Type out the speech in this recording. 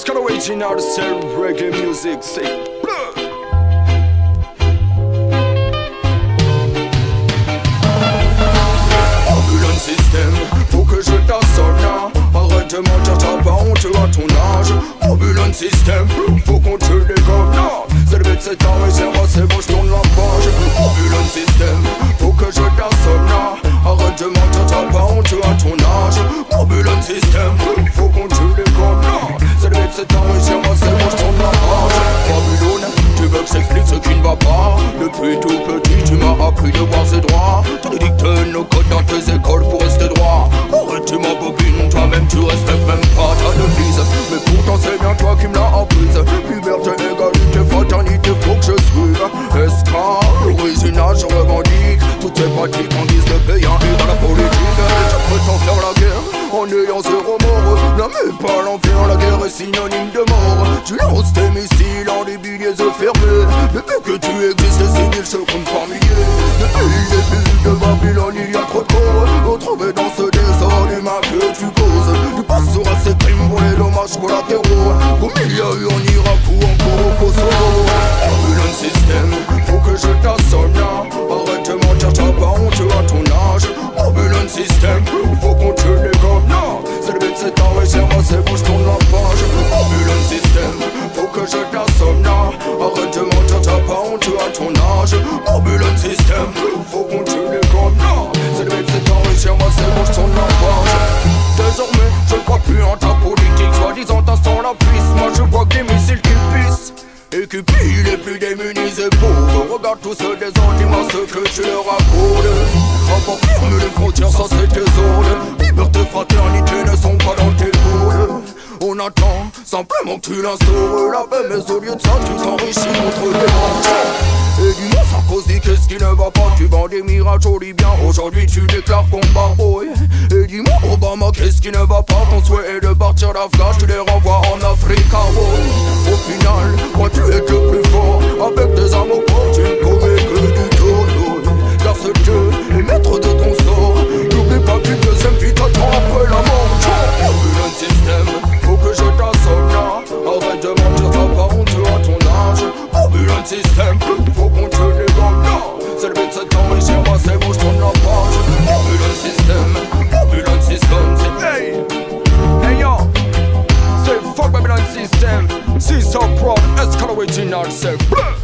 Est-ce que l'original c'est reggae music, Ambulance system, faut que je Arrête de pas honte à ton âge. Ambulance system, faut qu'on te C'est le but, c'est nos codes dans tes écoles pour rester droit. Arrête ma bobine, toi-même tu respectes même pas. Ta devise Mais pourtant c'est bien toi qui me l'as apprise. Liberté, égalité, fraternité, faut que je suive. SK, l'original je revendique. Toutes ces pratiques en guise de payant et dans la politique. Tu prétends faire la guerre en ayant zéro mort. Mais pas l'enfer, la guerre est synonyme de mort. Tu lances tes missiles en des billets fermés Depuis que tu existes, les civils se comptent par milliers les dommages collatéraux Comme il y a eu en Irak ou encore au Kosovo Ambulance system, faut que je t'assonne Arrête de mentir, t'as pas honte à ton âge. Ambulance system, faut qu'on te les comme non C'est le but, c'est t'enrichir, moi c'est bon, je tourne la page. Ambulance system, faut que je t'assomme Arrête de mentir, t'as pas honte à ton âge. Ambulance system, faut qu'on te les comme non C'est le but, c'est t'enrichir, moi c'est bon, je tourne la page. Désormais, je crois plus en ta moi je vois que des missiles qui pissent et qui pillent les plus démunis et pauvres Regarde tous ceux des autres, dis-moi ce que tu leur accordes Encore ferme les frontières, ça c'est tes ordres Liberté, fraternité ne sont pas dans tes boules. On attend simplement que tu l'instaures la paix Mais au lieu de ça, tu t'enrichis contre les mentions Et dis-moi Sarkozy, qu'est-ce qui ne va pas Tu vends des mirages au Libyen, aujourd'hui tu déclares combat boy Et dis-moi Obama, qu'est-ce qui ne va pas? Ton souhait est de partir d'Afghan, tu les renvoies en Afrique, ah boy Au final, moi tu es le plus fort? so.